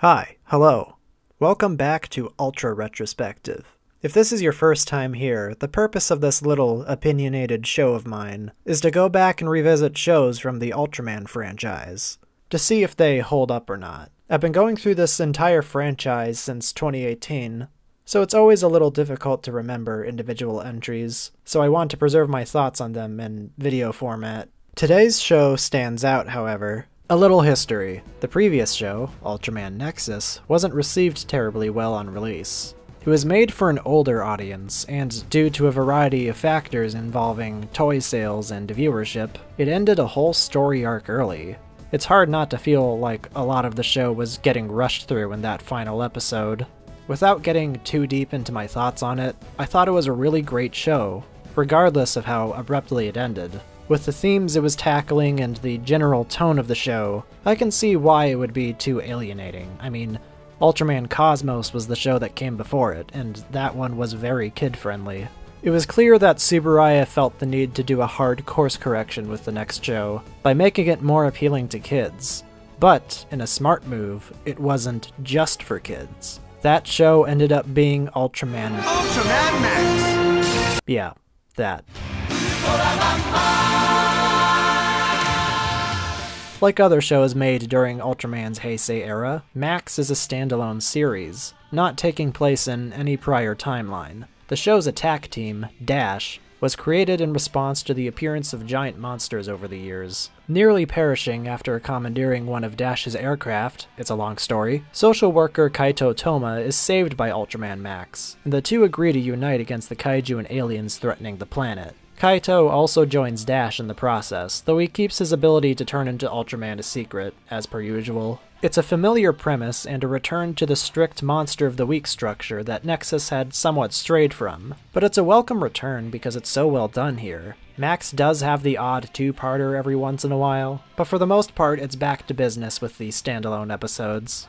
Hi, hello. Welcome back to Ultra Retrospective. If this is your first time here, the purpose of this little opinionated show of mine is to go back and revisit shows from the Ultraman franchise to see if they hold up or not. I've been going through this entire franchise since 2018, so it's always a little difficult to remember individual entries, so I want to preserve my thoughts on them in video format. Today's show stands out, however. A little history. The previous show, Ultraman Nexus, wasn't received terribly well on release. It was made for an older audience, and due to a variety of factors involving toy sales and viewership, it ended a whole story arc early. It's hard not to feel like a lot of the show was getting rushed through in that final episode. Without getting too deep into my thoughts on it, I thought it was a really great show, regardless of how abruptly it ended. With the themes it was tackling and the general tone of the show, I can see why it would be too alienating. I mean, Ultraman Cosmos was the show that came before it, and that one was very kid friendly. It was clear that Tsuburaya felt the need to do a hard course correction with the next show by making it more appealing to kids. But, in a smart move, it wasn't just for kids. That show ended up being Ultraman. Ultraman Max! Yeah, that. Like other shows made during Ultraman's Heisei era, Max is a standalone series, not taking place in any prior timeline. The show's attack team, Dash, was created in response to the appearance of giant monsters over the years. Nearly perishing after commandeering one of Dash's aircraft, it's a long story, social worker Kaito Toma is saved by Ultraman Max, and the two agree to unite against the kaiju and aliens threatening the planet. Kaito also joins Dash in the process, though he keeps his ability to turn into Ultraman a secret, as per usual. It's a familiar premise and a return to the strict Monster of the Week structure that Nexus had somewhat strayed from, but it's a welcome return because it's so well done here. Max does have the odd two-parter every once in a while, but for the most part it's back to business with the standalone episodes.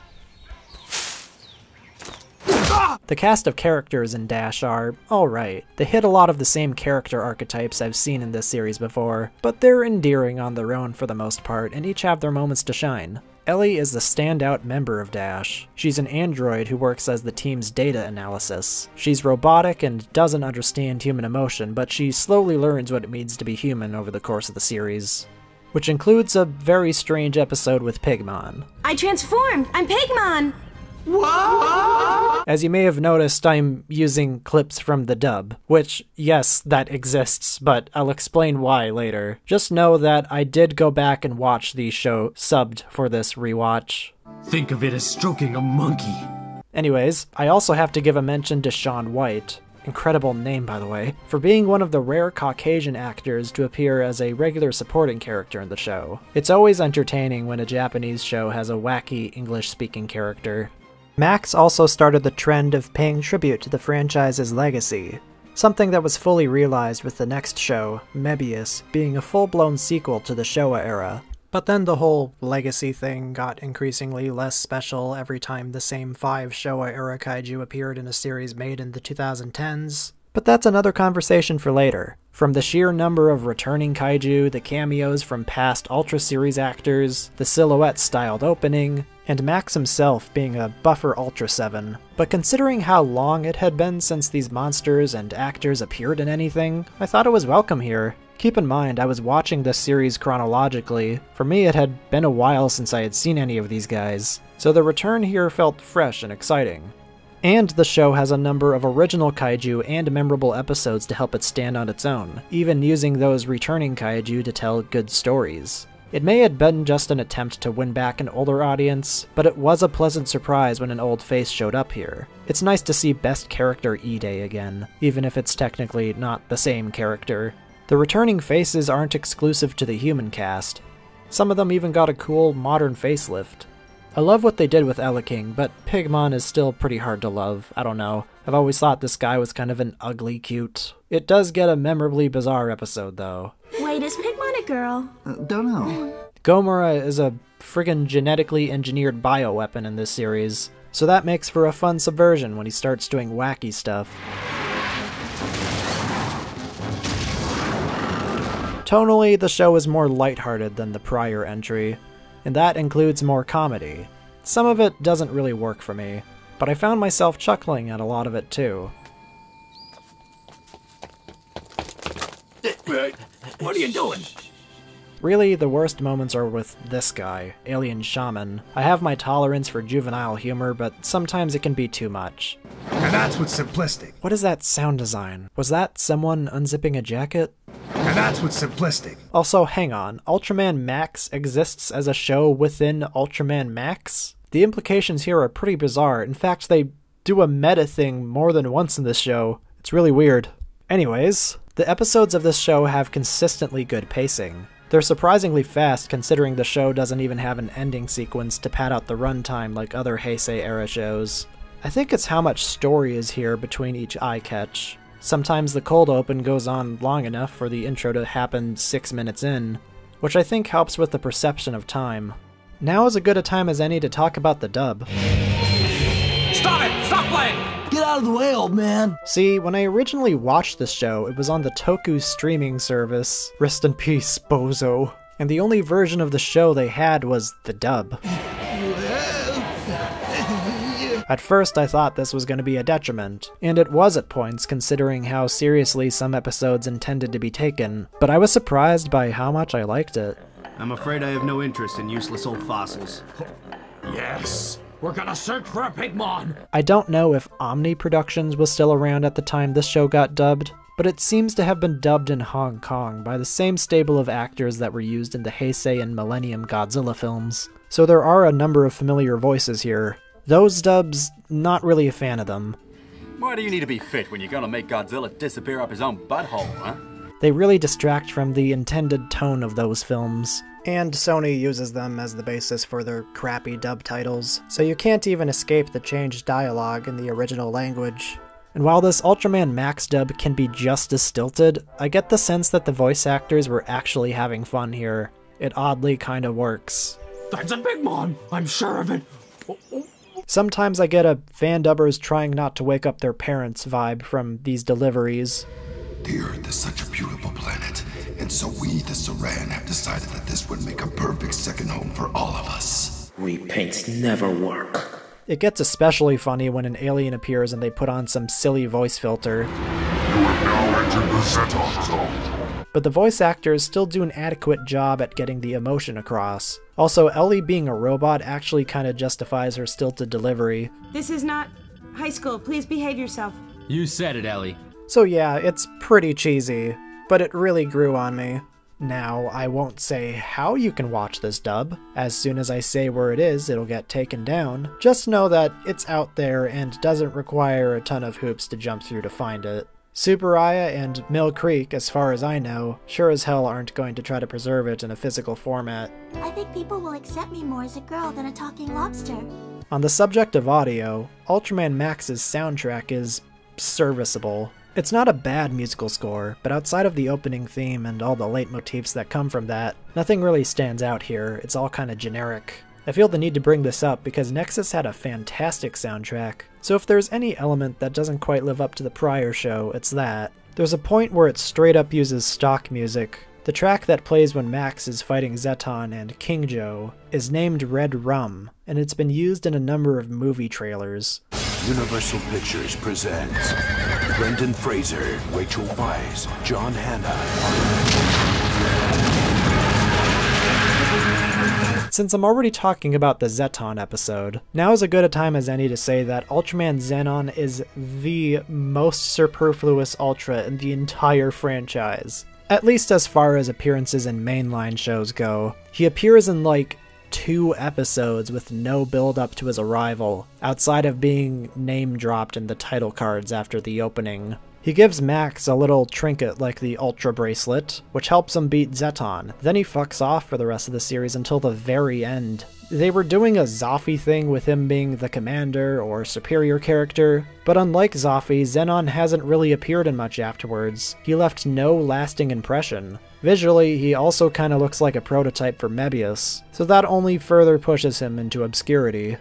The cast of characters in Dash are alright. They hit a lot of the same character archetypes I've seen in this series before, but they're endearing on their own for the most part, and each have their moments to shine. Ellie is the standout member of Dash. She's an android who works as the team's data analysis. She's robotic and doesn't understand human emotion, but she slowly learns what it means to be human over the course of the series. Which includes a very strange episode with Pigmon. I transformed! I'm Pigmon! What? As you may have noticed, I'm using clips from the dub, which, yes, that exists, but I'll explain why later. Just know that I did go back and watch the show subbed for this rewatch. Think of it as stroking a monkey. Anyways, I also have to give a mention to Sean White, incredible name by the way, for being one of the rare Caucasian actors to appear as a regular supporting character in the show. It's always entertaining when a Japanese show has a wacky English speaking character. Max also started the trend of paying tribute to the franchise's legacy, something that was fully realized with the next show, Mebius, being a full blown sequel to the Showa era. But then the whole legacy thing got increasingly less special every time the same five Showa era kaiju appeared in a series made in the 2010s. But that's another conversation for later. From the sheer number of returning kaiju, the cameos from past Ultra Series actors, the silhouette styled opening, and Max himself being a buffer Ultra 7. But considering how long it had been since these monsters and actors appeared in anything, I thought it was welcome here. Keep in mind, I was watching this series chronologically. For me, it had been a while since I had seen any of these guys, so the return here felt fresh and exciting. And the show has a number of original kaiju and memorable episodes to help it stand on its own, even using those returning kaiju to tell good stories. It may have been just an attempt to win back an older audience, but it was a pleasant surprise when an old face showed up here. It's nice to see best character Ide again, even if it's technically not the same character. The returning faces aren't exclusive to the human cast. Some of them even got a cool modern facelift. I love what they did with Eleking, but Pigmon is still pretty hard to love. I don't know. I've always thought this guy was kind of an ugly cute. It does get a memorably bizarre episode, though. Wait, is Pigmon a girl? Uh, don't know. Gomora is a friggin' genetically engineered bioweapon in this series, so that makes for a fun subversion when he starts doing wacky stuff. Tonally, the show is more lighthearted than the prior entry, and that includes more comedy. some of it doesn't really work for me, but I found myself chuckling at a lot of it too. What are you doing? Really, the worst moments are with this guy, Alien Shaman. I have my tolerance for juvenile humor, but sometimes it can be too much. And that's what's simplistic. What is that sound design? Was that someone unzipping a jacket? And that's what's simplistic. Also, hang on, Ultraman Max exists as a show within Ultraman Max? The implications here are pretty bizarre. In fact, they do a meta thing more than once in this show. It's really weird. Anyways, the episodes of this show have consistently good pacing. They're surprisingly fast considering the show doesn't even have an ending sequence to pad out the runtime like other Heisei era shows. I think it's how much story is here between each eye catch. Sometimes the cold open goes on long enough for the intro to happen six minutes in, which I think helps with the perception of time. Now is as good a time as any to talk about the dub. Stop it! Stop playing! Get out of the way, old man. See, when I originally watched this show, it was on the Toku streaming service. Rest in peace, Bozo. And the only version of the show they had was the dub. At first, I thought this was going to be a detriment, and it was at points considering how seriously some episodes intended to be taken, but I was surprised by how much I liked it. I'm afraid I have no interest in useless old fossils. Yes! We're gonna search for a Pigmon! I don't know if Omni Productions was still around at the time this show got dubbed, but it seems to have been dubbed in Hong Kong by the same stable of actors that were used in the Heisei and Millennium Godzilla films. So there are a number of familiar voices here, those dubs, not really a fan of them. Why do you need to be fit when you're gonna make Godzilla disappear up his own butthole, huh? They really distract from the intended tone of those films. And Sony uses them as the basis for their crappy dub titles, so you can't even escape the changed dialogue in the original language. And while this Ultraman Max dub can be just as stilted, I get the sense that the voice actors were actually having fun here. It oddly kinda works. That's a Pigmon! I'm sure of it! Sometimes I get a fan dubbers trying not to wake up their parents vibe from these deliveries. The Earth is such a beautiful planet, and so we, the Saran, have decided that this would make a perfect second home for all of us. Repaints never work. It gets especially funny when an alien appears and they put on some silly voice filter. You have now entered the Zetton Zone. But the voice actors still do an adequate job at getting the emotion across. Also, Ellie being a robot actually kind of justifies her stilted delivery. This is not high school. Please behave yourself. You said it, Ellie. So yeah, it's pretty cheesy, but it really grew on me. Now, I won't say how you can watch this dub. As soon as I say where it is, it'll get taken down. Just know that it's out there and doesn't require a ton of hoops to jump through to find it. Tsuburaya and Mill Creek, as far as I know, sure as hell aren't going to try to preserve it in a physical format. I think people will accept me more as a girl than a talking lobster. On the subject of audio, Ultraman Max's soundtrack is serviceable. It's not a bad musical score, but outside of the opening theme and all the leitmotifs that come from that, nothing really stands out here. It's all kind of generic. I feel the need to bring this up because Nexus had a fantastic soundtrack, so if there's any element that doesn't quite live up to the prior show, it's that. There's a point where it straight up uses stock music. The track that plays when Max is fighting Zetton and King Joe is named Red Rum, and it's been used in a number of movie trailers. Universal Pictures presents Brendan Fraser, Rachel Weisz, John Hannah. Since I'm already talking about the Zetton episode, now is as good a time as any to say that Ultraman Zenon is the most superfluous Ultra in the entire franchise. At least as far as appearances in mainline shows go. He appears in like two episodes with no build up to his arrival, outside of being name dropped in the title cards after the opening. He gives Max a little trinket like the Ultra Bracelet, which helps him beat Zetton. Then he fucks off for the rest of the series until the very end. They were doing a Zoffy thing with him being the commander or superior character, but unlike Zoffy, Zenon hasn't really appeared in much afterwards. He left no lasting impression. Visually, he also kinda looks like a prototype for Mebius, so that only further pushes him into obscurity.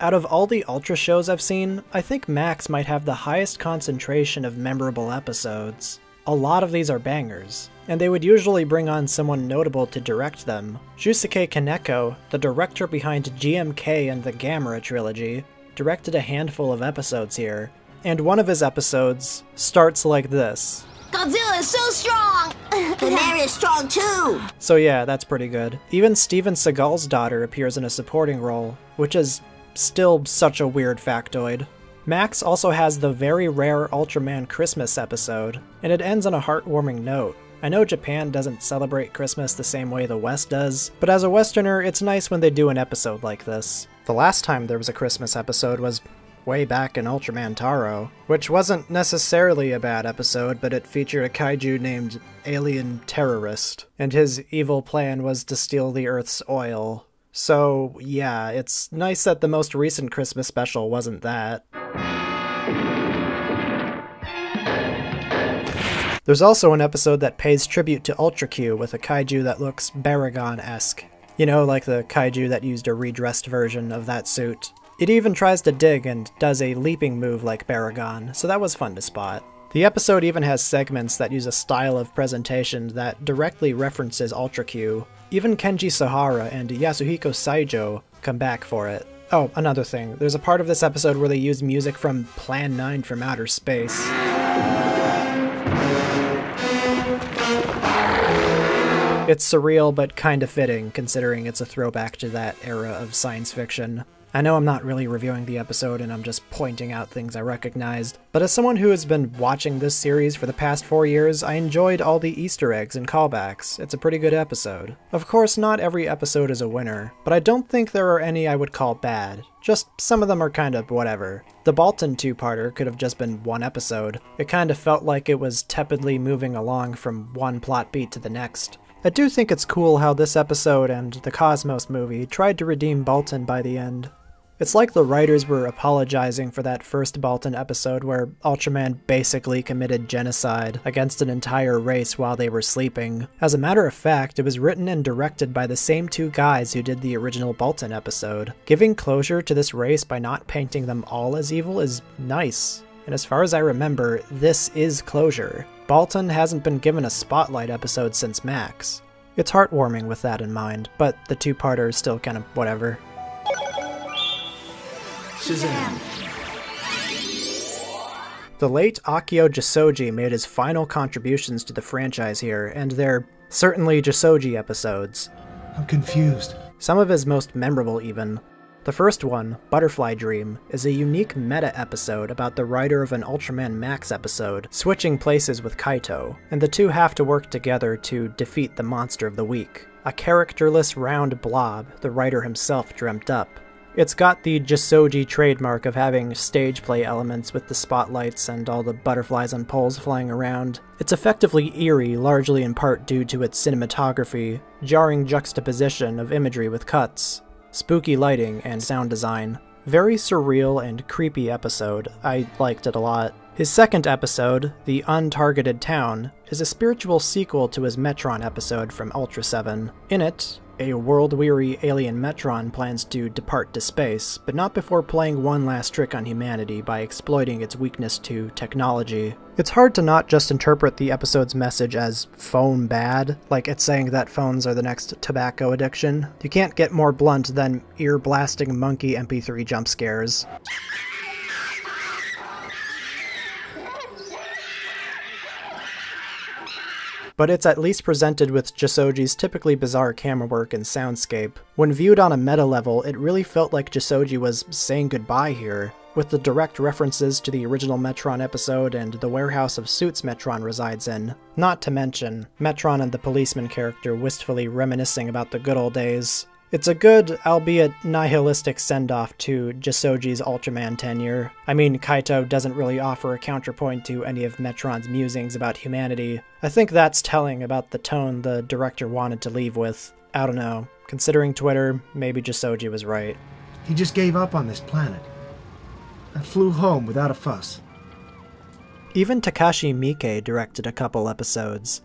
Out of all the Ultra shows I've seen, I think Max might have the highest concentration of memorable episodes. A lot of these are bangers, and they would usually bring on someone notable to direct them. Shusuke Kaneko, the director behind GMK and the Gamera trilogy, directed a handful of episodes here, and one of his episodes starts like this. Godzilla is so strong! mayor is strong too! So yeah, that's pretty good. Even Steven Seagal's daughter appears in a supporting role, which is still such a weird factoid. Max also has the very rare Ultraman Christmas episode, and it ends on a heartwarming note. I know Japan doesn't celebrate Christmas the same way the West does, but as a Westerner, it's nice when they do an episode like this. The last time there was a Christmas episode was way back in Ultraman Taro, which wasn't necessarily a bad episode, but it featured a kaiju named Alien Terrorist, and his evil plan was to steal the Earth's oil. So, yeah, it's nice that the most recent Christmas special wasn't that. There's also an episode that pays tribute to Ultra Q with a kaiju that looks Baragon esque. You know, like the kaiju that used a redressed version of that suit. It even tries to dig and does a leaping move like Baragon, so that was fun to spot. The episode even has segments that use a style of presentation that directly references Ultra Q. Even Kenji Sahara and Yasuhiko Saijo come back for it. Oh, another thing. There's a part of this episode where they use music from Plan 9 from Outer Space. It's surreal but kinda fitting, considering it's a throwback to that era of science fiction. I know I'm not really reviewing the episode and I'm just pointing out things I recognized, but as someone who has been watching this series for the past four years, I enjoyed all the Easter eggs and callbacks. It's a pretty good episode. Of course, not every episode is a winner, but I don't think there are any I would call bad. Just some of them are kind of whatever. The Baltan two parter could have just been one episode. It kind of felt like it was tepidly moving along from one plot beat to the next. I do think it's cool how this episode and the Cosmos movie tried to redeem Baltan by the end. It's like the writers were apologizing for that first Baltan episode where Ultraman basically committed genocide against an entire race while they were sleeping. As a matter of fact, it was written and directed by the same two guys who did the original Baltan episode. Giving closure to this race by not painting them all as evil is nice. And as far as I remember, this is closure. Baltan hasn't been given a spotlight episode since Max. It's heartwarming with that in mind, but the two-parter is still kind of whatever. Shazam! The late Akio Jisoji made his final contributions to the franchise here, and they're certainly Jisoji episodes. I'm confused. Some of his most memorable, even. The first one, Butterfly Dream, is a unique meta episode about the writer of an Ultraman Max episode switching places with Kaito, and the two have to work together to defeat the monster of the week. A characterless round blob the writer himself dreamt up. It's got the Jisoji trademark of having stage play elements with the spotlights and all the butterflies on poles flying around. It's effectively eerie, largely in part due to its cinematography, jarring juxtaposition of imagery with cuts, spooky lighting, and sound design. Very surreal and creepy episode. I liked it a lot. His second episode, The Untargeted Town, is a spiritual sequel to his Metron episode from Ultra 7. In it, a world-weary alien Metron plans to depart to space, but not before playing one last trick on humanity by exploiting its weakness to technology. It's hard to not just interpret the episode's message as phone bad, like it's saying that phones are the next tobacco addiction. You can't get more blunt than ear-blasting monkey MP3 jump scares. But it's at least presented with Jisoji's typically bizarre camera work and soundscape. When viewed on a meta level, it really felt like Jisoji was saying goodbye here, with the direct references to the original Metron episode and the warehouse of suits Metron resides in. Not to mention, Metron and the policeman character wistfully reminiscing about the good old days. It's a good, albeit nihilistic send-off to Jisoji's Ultraman tenure. I mean, Kaito doesn't really offer a counterpoint to any of Metron's musings about humanity. I think that's telling about the tone the director wanted to leave with. I don't know. Considering Twitter, maybe Jisoji was right. He just gave up on this planet. And flew home without a fuss. Even Takashi Miike directed a couple episodes.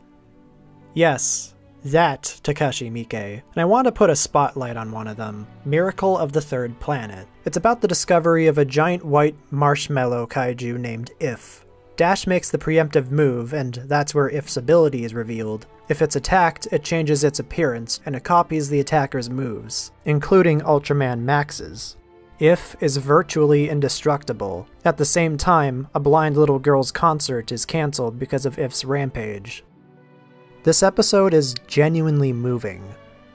Yes, that Takashi Miike, and I want to put a spotlight on one of them Miracle of the Third Planet. It's about the discovery of a giant white marshmallow kaiju named If. Dash makes the preemptive move, and that's where If's ability is revealed. If it's attacked, it changes its appearance, and it copies the attacker's moves, including Ultraman Max's. If is virtually indestructible. At the same time, a blind little girl's concert is cancelled because of If's rampage. This episode is genuinely moving.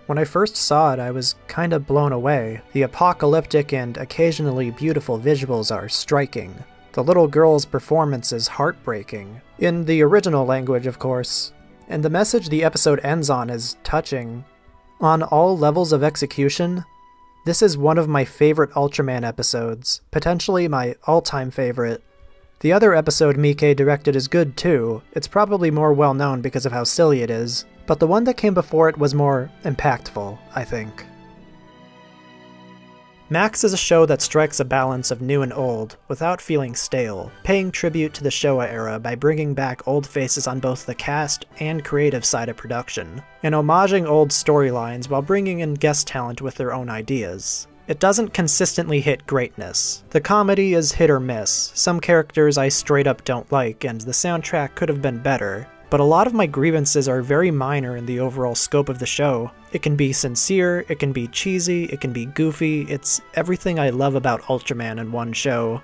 When I first saw it, I was kinda blown away. The apocalyptic and occasionally beautiful visuals are striking. The little girl's performance is heartbreaking. In the original language, of course. And the message the episode ends on is touching. On all levels of execution, this is one of my favorite Ultraman episodes, potentially my all time favorite. The other episode Miike directed is good too, it's probably more well known because of how silly it is, but the one that came before it was more impactful, I think. Max is a show that strikes a balance of new and old without feeling stale, paying tribute to the Showa era by bringing back old faces on both the cast and creative side of production, and homaging old storylines while bringing in guest talent with their own ideas. It doesn't consistently hit greatness. The comedy is hit or miss, some characters I straight up don't like, and the soundtrack could have been better, but a lot of my grievances are very minor in the overall scope of the show. It can be sincere, it can be cheesy, it can be goofy, it's everything I love about Ultraman in one show.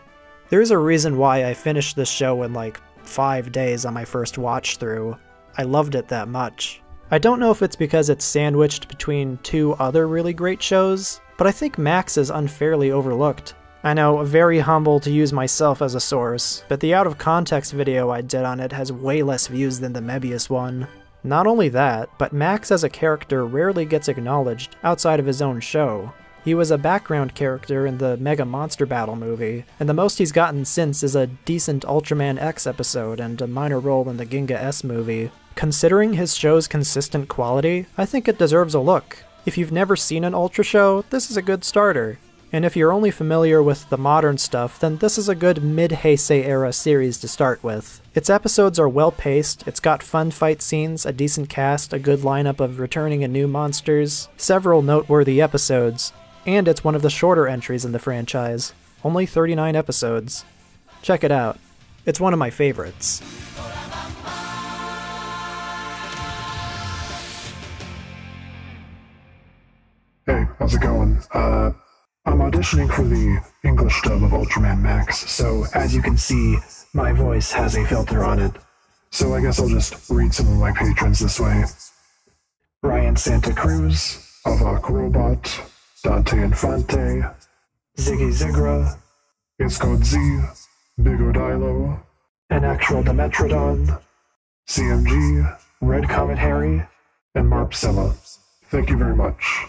There's a reason why I finished this show in like five days on my first watch through. I loved it that much. I don't know if it's because it's sandwiched between two other really great shows, but I think Max is unfairly overlooked. I know, very humble to use myself as a source, but the out of context video I did on it has way less views than the Mebius one. Not only that, but Max as a character rarely gets acknowledged outside of his own show. He was a background character in the Mega Monster Battle movie, and the most he's gotten since is a decent Ultraman X episode and a minor role in the Ginga S movie. Considering his show's consistent quality, I think it deserves a look. If you've never seen an Ultra show, this is a good starter. And if you're only familiar with the modern stuff, then this is a good mid Heisei era series to start with. Its episodes are well paced, it's got fun fight scenes, a decent cast, a good lineup of returning and new monsters, several noteworthy episodes, and it's one of the shorter entries in the franchise. Only 39 episodes. Check it out. It's one of my favorites. How's it going? Uh, I'm auditioning for the English dub of Ultraman Max, so as you can see, my voice has a filter on it. So I guess I'll just read some of my patrons this way. Ryan Santa Cruz, Avak Robot, Dante Infante, Ziggy Zigra, Iscode Z, Big Odilo, An Actual Demetrodon, CMG, Red Comet Harry, and Marpsilla. Thank you very much.